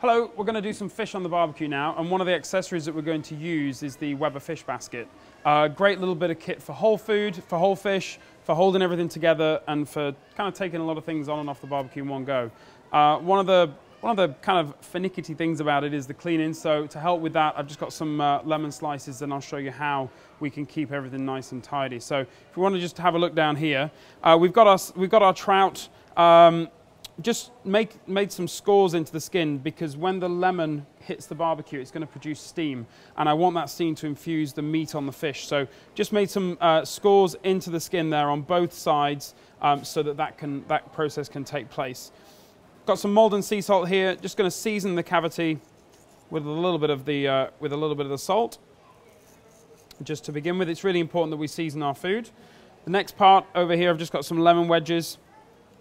Hello, we're going to do some fish on the barbecue now, and one of the accessories that we're going to use is the Weber fish basket. A uh, great little bit of kit for whole food, for whole fish, for holding everything together, and for kind of taking a lot of things on and off the barbecue in one go. Uh, one of the one of the kind of finicky things about it is the cleaning. So to help with that, I've just got some uh, lemon slices and I'll show you how we can keep everything nice and tidy. So if you want to just have a look down here, uh, we've, got our, we've got our trout. Um, just make, made some scores into the skin because when the lemon hits the barbecue, it's going to produce steam. And I want that steam to infuse the meat on the fish. So just made some uh, scores into the skin there on both sides um, so that that, can, that process can take place. Got some Maldon sea salt here. Just going to season the cavity with a little bit of the, uh, with a little bit of the salt. Just to begin with, it's really important that we season our food. The next part over here, I've just got some lemon wedges.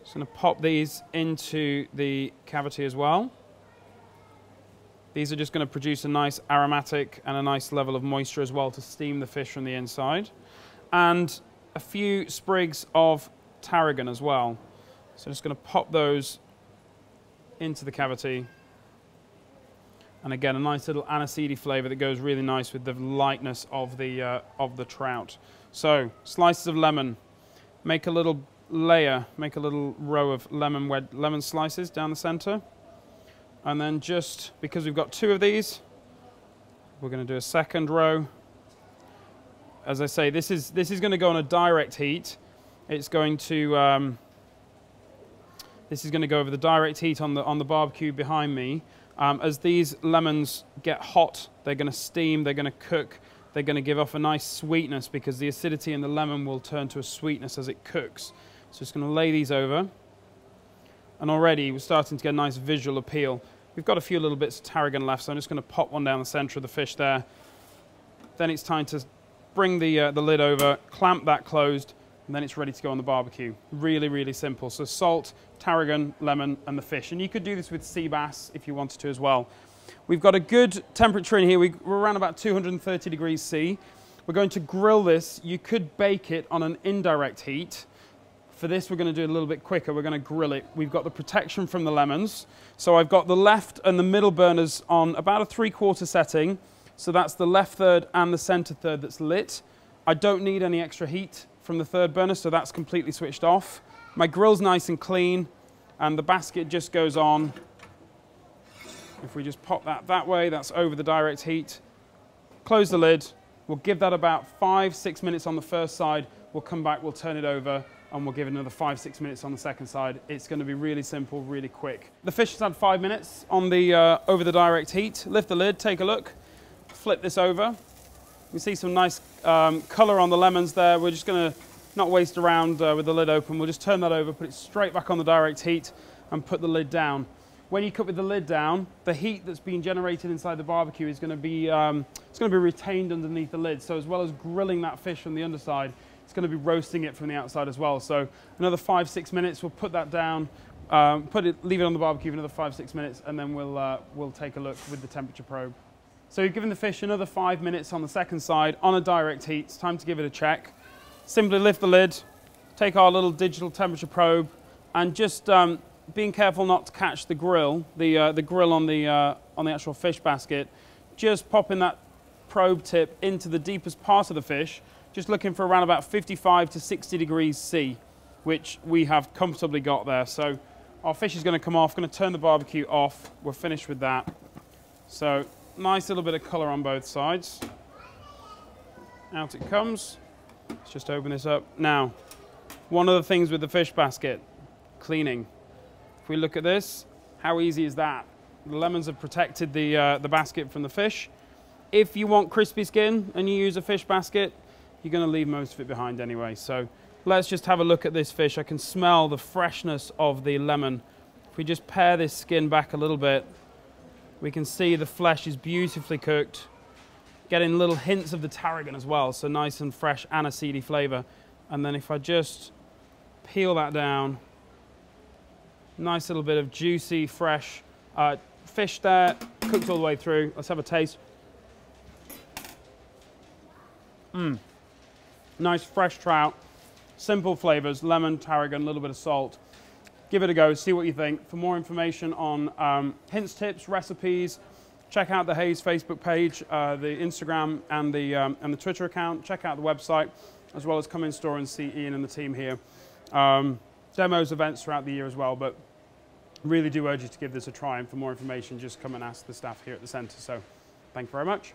Just going to pop these into the cavity as well. These are just going to produce a nice aromatic and a nice level of moisture as well to steam the fish from the inside. And a few sprigs of tarragon as well. So I'm just going to pop those into the cavity. And again, a nice little aniseedy flavor that goes really nice with the lightness of the, uh, of the trout. So, slices of lemon. Make a little layer, make a little row of lemon, wed lemon slices down the center. And then just, because we've got two of these, we're going to do a second row. As I say, this is, this is going to go on a direct heat. It's going to, um, this is going to go over the direct heat on the, on the barbecue behind me. Um, as these lemons get hot, they're going to steam, they're going to cook, they're going to give off a nice sweetness because the acidity in the lemon will turn to a sweetness as it cooks. So just going to lay these over. And already we're starting to get a nice visual appeal. We've got a few little bits of tarragon left, so I'm just going to pop one down the center of the fish there. Then it's time to bring the, uh, the lid over, clamp that closed, and then it's ready to go on the barbecue. Really, really simple. So salt, tarragon, lemon, and the fish. And you could do this with sea bass if you wanted to as well. We've got a good temperature in here. We're around about 230 degrees C. We're going to grill this. You could bake it on an indirect heat. For this, we're going to do it a little bit quicker. We're going to grill it. We've got the protection from the lemons. So I've got the left and the middle burners on about a three-quarter setting. So that's the left third and the center third that's lit. I don't need any extra heat from the third burner, so that's completely switched off. My grill's nice and clean, and the basket just goes on. If we just pop that that way, that's over the direct heat. Close the lid. We'll give that about five, six minutes on the first side. We'll come back, we'll turn it over, and we'll give it another five, six minutes on the second side. It's going to be really simple, really quick. The fish has had five minutes on the uh, over the direct heat. Lift the lid, take a look, flip this over. We see some nice um, color on the lemons there. We're just going to not waste around uh, with the lid open. We'll just turn that over, put it straight back on the direct heat, and put the lid down. When you cook with the lid down, the heat that's being generated inside the barbecue is going to be um, it's going to be retained underneath the lid. So as well as grilling that fish from the underside, it's going to be roasting it from the outside as well. So another five six minutes. We'll put that down. Um, put it, leave it on the barbecue for another five, six minutes, and then we'll, uh, we'll take a look with the temperature probe. So you've given the fish another five minutes on the second side on a direct heat. It's time to give it a check. Simply lift the lid, take our little digital temperature probe, and just um, being careful not to catch the grill, the, uh, the grill on the, uh, on the actual fish basket, just popping that probe tip into the deepest part of the fish, just looking for around about 55 to 60 degrees C, which we have comfortably got there. So our fish is going to come off, going to turn the barbecue off. We're finished with that. So nice little bit of colour on both sides. Out it comes. Let's just open this up. Now, one of the things with the fish basket, cleaning. If we look at this, how easy is that? The lemons have protected the, uh, the basket from the fish. If you want crispy skin and you use a fish basket, you're going to leave most of it behind anyway. So let's just have a look at this fish. I can smell the freshness of the lemon. If we just pare this skin back a little bit, we can see the flesh is beautifully cooked, getting little hints of the tarragon as well, so nice and fresh aniseedy flavor. And then if I just peel that down, nice little bit of juicy, fresh uh, fish there, cooked all the way through. Let's have a taste. Mmm, nice fresh trout, simple flavors, lemon, tarragon, a little bit of salt. give it a go, see what you think. For more information on um, hints, tips, recipes, check out the Hayes Facebook page, uh, the Instagram, and the, um, and the Twitter account. Check out the website, as well as come in store and see Ian and the team here. Um, demos, events throughout the year as well, but really do urge you to give this a try. And for more information, just come and ask the staff here at the centre. So thank you very much.